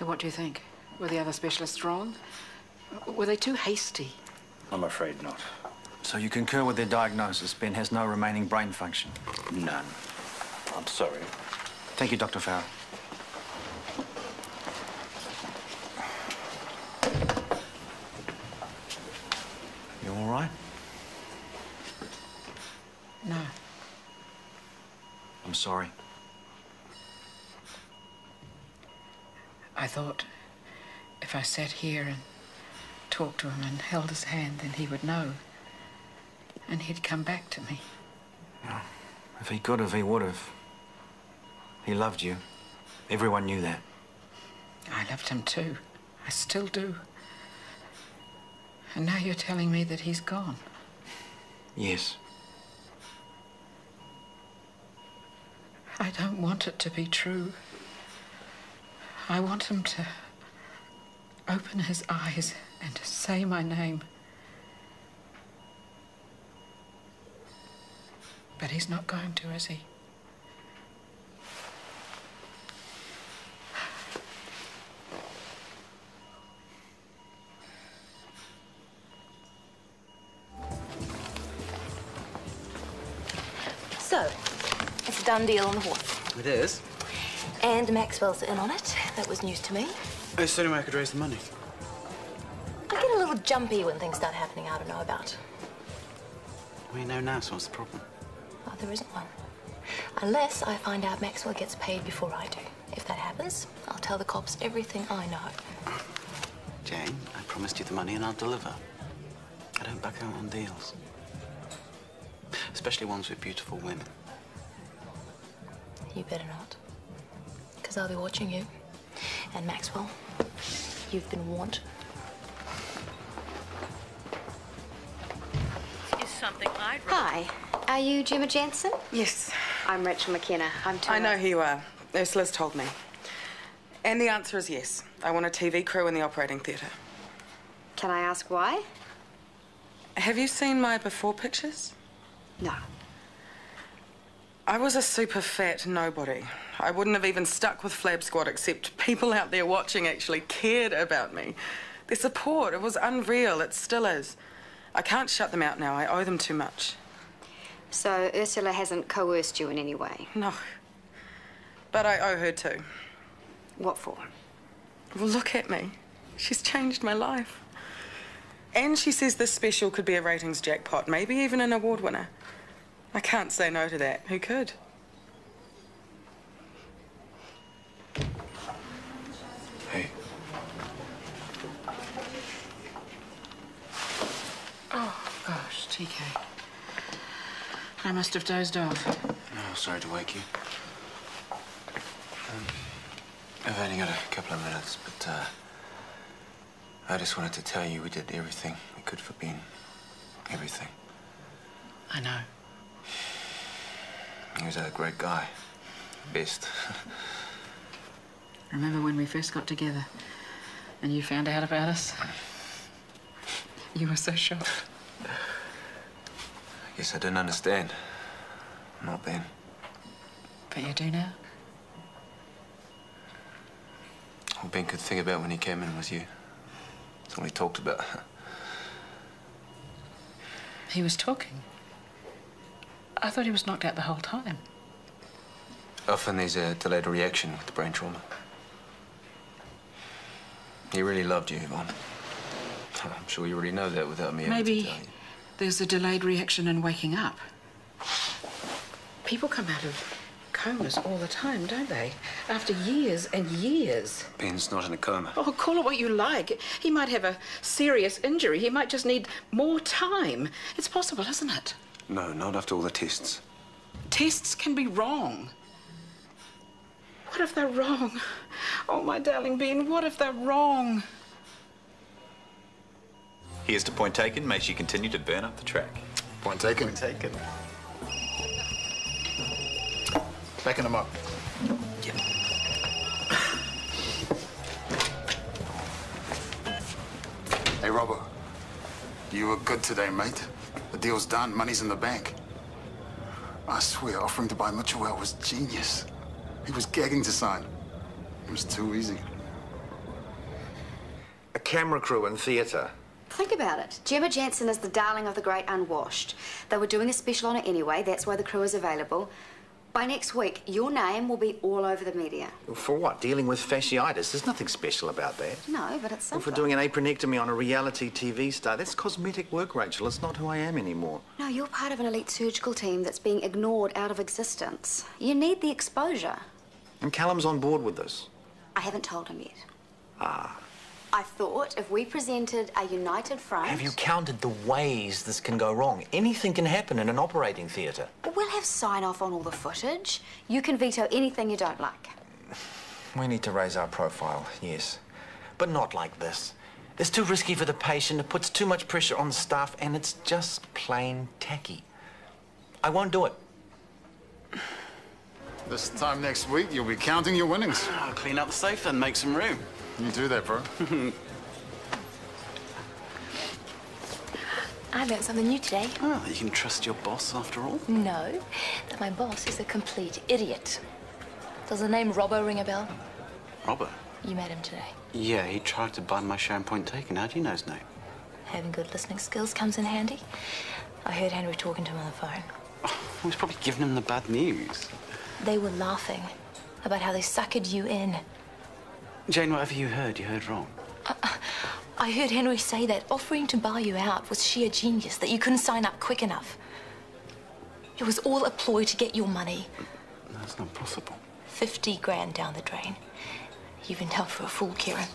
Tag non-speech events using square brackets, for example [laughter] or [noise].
So what do you think? Were the other specialists wrong? Were they too hasty? I'm afraid not. So you concur with their diagnosis? Ben has no remaining brain function? None. I'm sorry. Thank you, Dr. Farrell. You all right? No. I'm sorry. I thought if I sat here and talked to him and held his hand, then he would know. And he'd come back to me. If he could have, he would have. He loved you. Everyone knew that. I loved him too. I still do. And now you're telling me that he's gone. Yes. I don't want it to be true. I want him to open his eyes and to say my name. But he's not going to, is he? So, it's a done deal on the horse. It is. And Maxwell's in on it. That was news to me. I was only way I could raise the money. I get a little jumpy when things start happening I don't know about. We know now, so what's the problem? Well, there isn't one. Unless I find out Maxwell gets paid before I do. If that happens, I'll tell the cops everything I know. Jane, I promised you the money and I'll deliver. I don't back out on deals. Especially ones with beautiful women. You better not. Because I'll be watching you. And Maxwell, you've been warned. Is something I'd Hi, are you Gemma Jansen? Yes. I'm Rachel McKenna. I'm I know who you are. Ursula's told me. And the answer is yes. I want a TV crew in the operating theatre. Can I ask why? Have you seen my before pictures? No. I was a super fat nobody. I wouldn't have even stuck with Flab Squad except people out there watching actually cared about me. Their support, it was unreal. It still is. I can't shut them out now. I owe them too much. So Ursula hasn't coerced you in any way? No. But I owe her too. What for? Well, look at me. She's changed my life. And she says this special could be a ratings jackpot, maybe even an award winner. I can't say no to that. Who could? Hey. Oh, gosh, TK. I must have dozed off. Oh, sorry to wake you. Um, I've only got a couple of minutes, but uh, I just wanted to tell you we did everything we could for Ben. Everything. I know. He was a great guy. Best. [laughs] Remember when we first got together and you found out about us? You were so shocked. [laughs] I guess I didn't understand. Not then. But you do now? All Ben could think about when he came in was you. That's all he talked about. [laughs] He was talking. I thought he was knocked out the whole time. Often there's a delayed reaction with the brain trauma. He really loved you, Yvonne. I'm sure you already know that without me having to Maybe tell you. there's a delayed reaction in waking up. People come out of comas all the time, don't they? After years and years. Ben's not in a coma. Oh, call it what you like. He might have a serious injury. He might just need more time. It's possible, isn't it? No, not after all the tests. Tests can be wrong. What if they're wrong? Oh, my darling Ben, what if they're wrong? Here's to point taken. May she continue to burn up the track. Point taken. Point taken. Backing them up. Yep. hey, Robert. You were good today, mate. The deal's done. Money's in the bank. I swear, offering to buy Mitchell was genius. He was gagging to sign. It was too easy. A camera crew in theatre. Think about it. Gemma Jansen is the darling of the great unwashed. They were doing a special on it anyway, that's why the crew is available. By next week, your name will be all over the media. For what? Dealing with fasciitis. There's nothing special about that. No, but it's Or for doing an apronectomy on a reality TV star. That's cosmetic work, Rachel. It's not who I am anymore. No, you're part of an elite surgical team that's being ignored out of existence. You need the exposure. And Callum's on board with this. I haven't told him yet. Ah. I thought if we presented a united front. Have you counted the ways this can go wrong? Anything can happen in an operating theatre. We'll have sign off on all the footage. You can veto anything you don't like. We need to raise our profile, yes. But not like this. It's too risky for the patient, it puts too much pressure on the staff, and it's just plain tacky. I won't do it. This time next week, you'll be counting your winnings. I'll clean out the sofa and make some room. You do that, bro. [laughs] I learned something new today. Well, you can trust your boss after all. No, that my boss is a complete idiot. Does the name Robbo ring a bell? Robert? You met him today. Yeah, he tried to buy my show in Point Taken. How do you know his name? Having good listening skills comes in handy. I heard Henry talking to him on the phone. Oh, I was probably giving him the bad news. They were laughing about how they suckered you in. Jane, whatever you heard, you heard wrong. I heard Henry say that offering to buy you out was sheer genius, that you couldn't sign up quick enough. It was all a ploy to get your money. That's not possible. 50 grand down the drain. You've been down for a fool, Kieran.